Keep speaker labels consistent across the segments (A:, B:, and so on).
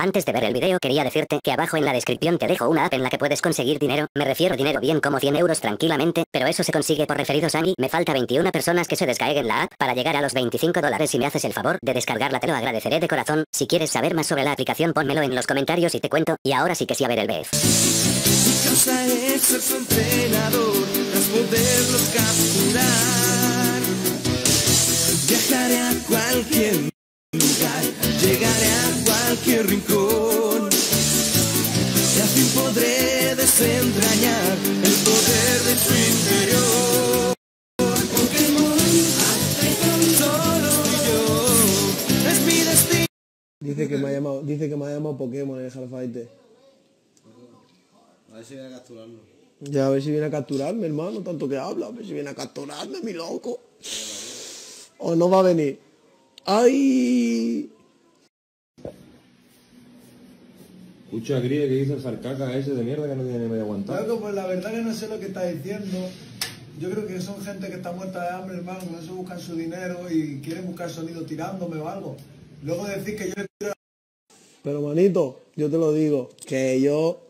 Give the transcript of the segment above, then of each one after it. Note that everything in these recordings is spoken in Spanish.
A: Antes de ver el video quería decirte que abajo en la descripción te dejo una app en la que puedes conseguir dinero, me refiero dinero bien como 100 euros tranquilamente, pero eso se consigue por referidos a mí, me falta 21 personas que se descarguen la app para llegar a los 25 dólares si me haces el favor de descargarla te lo agradeceré de corazón, si quieres saber más sobre la aplicación pónmelo en los comentarios y te cuento, y ahora sí que sí a ver el BF.
B: Viajaré a cualquier llegaré a cualquier rincón. Y así podré desentrañar el poder de su interior. Pokémon, solo yo, es mi destino.
C: Dice que me ha llamado, dice que me ha llamado Pokémon en el Half-Fighter.
D: A ver si viene a capturarlo.
C: Ya a ver si viene a capturarme, hermano, tanto que habla, a ver si viene a capturarme, mi loco. O no va a venir. ¡Ay!
E: Escucha, Grie, que dice el sarcaca ese de mierda que no tiene ni medio aguantar.
F: Loco, pues la verdad que no sé lo que está diciendo. Yo creo que son gente que está muerta de hambre, hermano, que no se buscan su dinero y quieren buscar sonido tirándome o algo. Luego decir que yo le tiro
C: Pero manito, yo te lo digo, que yo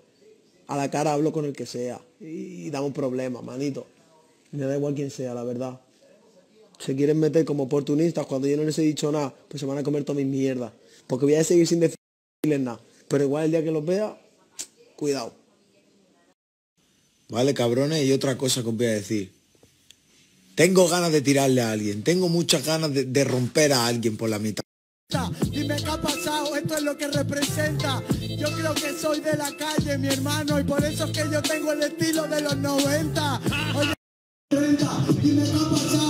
C: a la cara hablo con el que sea. Y damos problemas, manito. Me da igual quién sea, la verdad. Se quieren meter como oportunistas cuando yo no les he dicho nada, pues se van a comer toda mi mierda. Porque voy a seguir sin decirles nada. Pero igual el día que los vea, cuidado.
D: Vale, cabrones, y otra cosa que os voy a decir. Tengo ganas de tirarle a alguien, tengo muchas ganas de, de romper a alguien por la mitad.
F: Dime qué ha pasado, esto es lo que representa. Yo creo que soy de la calle, mi hermano, y por eso es que yo tengo el estilo de los 90. Oye, 30, dime qué ha pasado,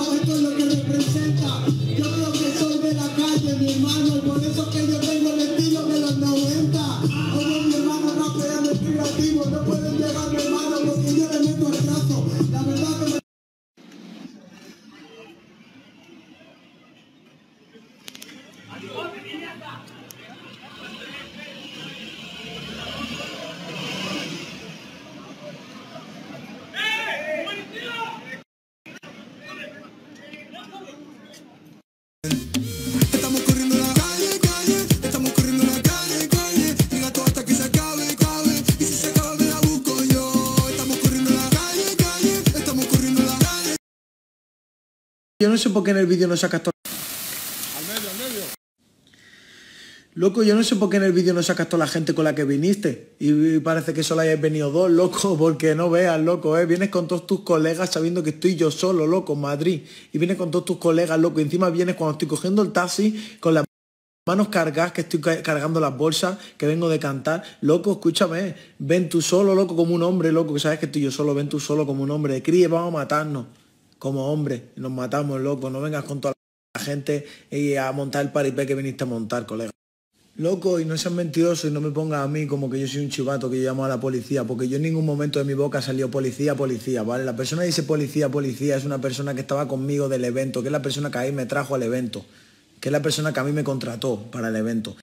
F: no pueden llegar, mi hermano, porque yo le meto el brazo. La verdad que me
B: Estamos Yo
C: no sé por qué en el vídeo no sacas todo. Loco, yo no sé por qué en el vídeo no sacas toda la gente con la que viniste. Y parece que solo hayas venido dos, loco, porque no veas, loco, ¿eh? Vienes con todos tus colegas sabiendo que estoy yo solo, loco, en Madrid. Y vienes con todos tus colegas, loco. Y encima vienes cuando estoy cogiendo el taxi con las manos cargadas, que estoy ca- cargando las bolsas, que vengo de cantar. Loco, escúchame. Ven tú solo, loco, como un hombre, loco, que sabes que estoy yo solo. Ven tú solo como un hombre. Críe, vamos a matarnos. Como hombre. Nos matamos, loco. No vengas con toda la gente y a montar el paripé que viniste a montar, colega. Loco, y no seas mentiroso y no me pongas a mí como que yo soy un chivato que yo llamo a la policía, porque yo en ningún momento de mi boca salió policía, policía, ¿vale? La persona que dice policía, policía es una persona que estaba conmigo del evento, que es la persona que a mí me trajo al evento, que es la persona que a mí me contrató para el evento,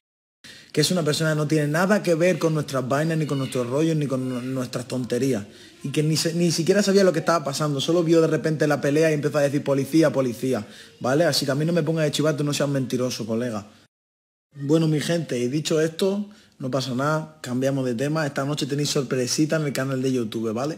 C: que es una persona que no tiene nada que ver con nuestras vainas, ni con nuestros rollos, ni con nu- nuestras tonterías, y que ni, ni siquiera sabía lo que estaba pasando, solo vio de repente la pelea y empezó a decir policía, policía, ¿vale? Así que a mí no me pongas de chivato no seas mentiroso, colega. Bueno, mi gente, y dicho esto, no pasa nada, cambiamos de tema. Esta noche tenéis sorpresita en el canal de YouTube, ¿vale?